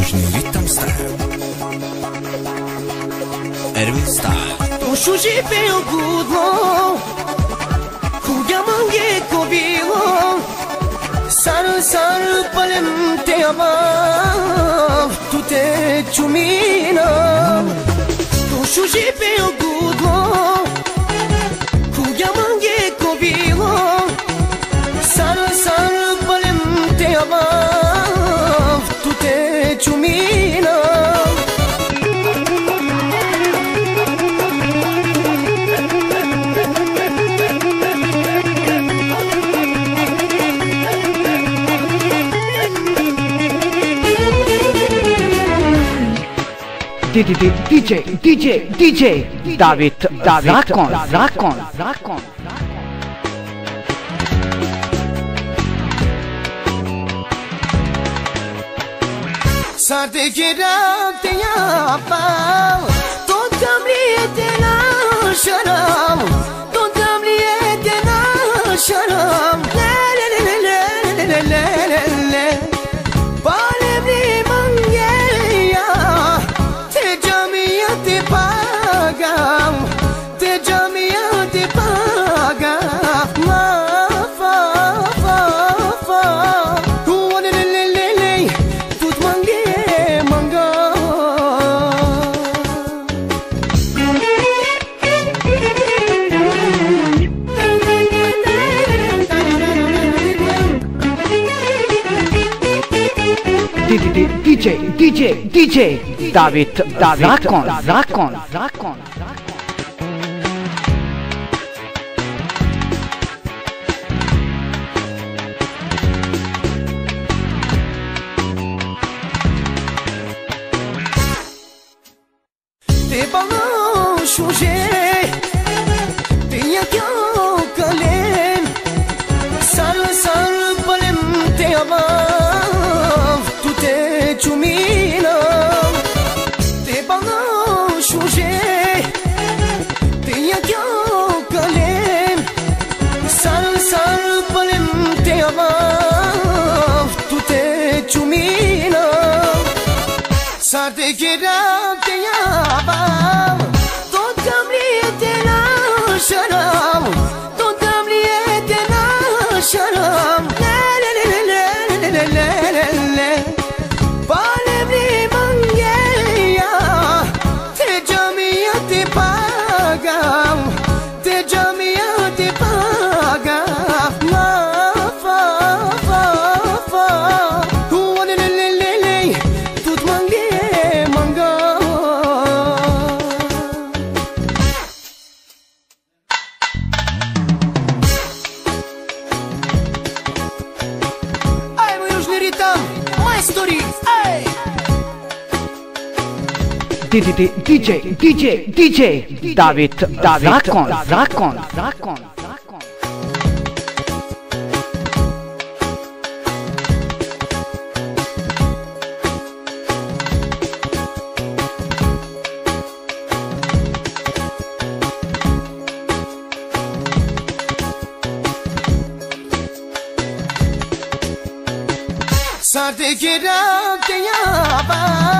Южный ритм стайл. Эрвин стайл. Дошу живею гудло, хугамам еко било, сары сары палем те амав, туте чуминам. Дошу живею гудло, DJ, DJ, DJ, DJ, David, David, Zakon, Zakon, Zakon. Sade girem diye got DJ, DJ, DJ, David, David, zakon, zakon, zakon. părinte amaf, tu te ciumină. S-ar de DJ, DJ, DJ, DJ, David, David, Zakon, Zakon, Zakon, Zakon. Sadece Rab'de yaban